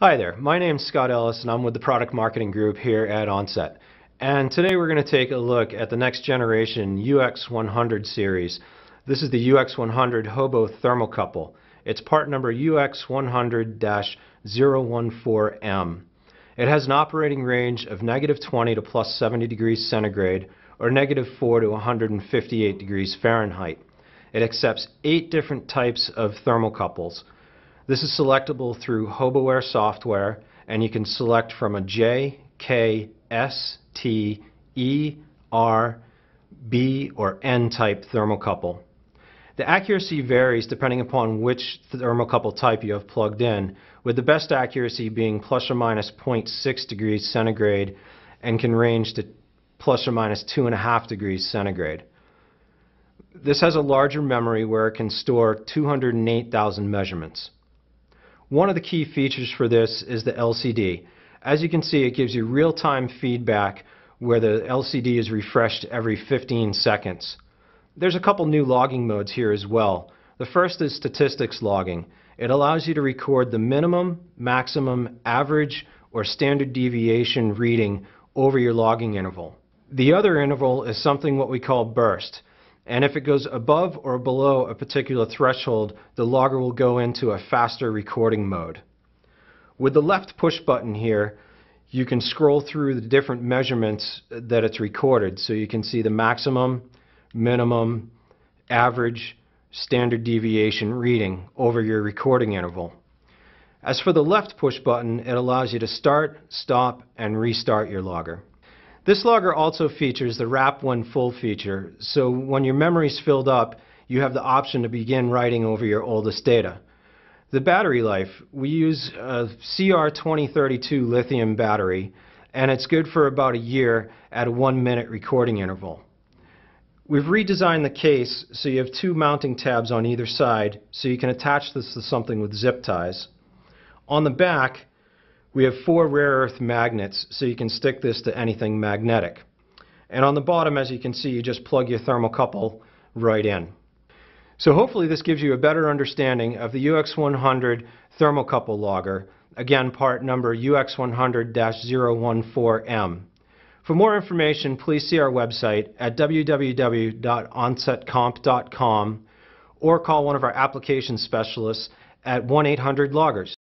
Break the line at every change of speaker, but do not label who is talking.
Hi there, my name is Scott Ellis and I'm with the Product Marketing Group here at Onset. And today we're going to take a look at the next generation UX100 series. This is the UX100 Hobo Thermocouple. It's part number UX100-014M. It has an operating range of negative 20 to plus 70 degrees centigrade or negative 4 to 158 degrees Fahrenheit. It accepts eight different types of thermocouples. This is selectable through HoboWare software, and you can select from a J, K, S, T, E, R, B, or N type thermocouple. The accuracy varies depending upon which thermocouple type you have plugged in, with the best accuracy being plus or minus 0.6 degrees centigrade and can range to plus or minus 2.5 degrees centigrade. This has a larger memory where it can store 208,000 measurements. One of the key features for this is the LCD. As you can see, it gives you real-time feedback where the LCD is refreshed every 15 seconds. There's a couple new logging modes here as well. The first is statistics logging. It allows you to record the minimum, maximum, average, or standard deviation reading over your logging interval. The other interval is something what we call burst and if it goes above or below a particular threshold, the logger will go into a faster recording mode. With the left push button here, you can scroll through the different measurements that it's recorded. So you can see the maximum, minimum, average, standard deviation reading over your recording interval. As for the left push button, it allows you to start, stop, and restart your logger. This logger also features the Wrap When Full feature, so when your memory is filled up, you have the option to begin writing over your oldest data. The battery life, we use a CR2032 lithium battery, and it's good for about a year at a one minute recording interval. We've redesigned the case so you have two mounting tabs on either side so you can attach this to something with zip ties. On the back, we have four rare earth magnets, so you can stick this to anything magnetic. And on the bottom, as you can see, you just plug your thermocouple right in. So hopefully this gives you a better understanding of the UX100 thermocouple logger, again part number UX100-014M. For more information, please see our website at www.onsetcomp.com or call one of our application specialists at 1-800-LOGGERS.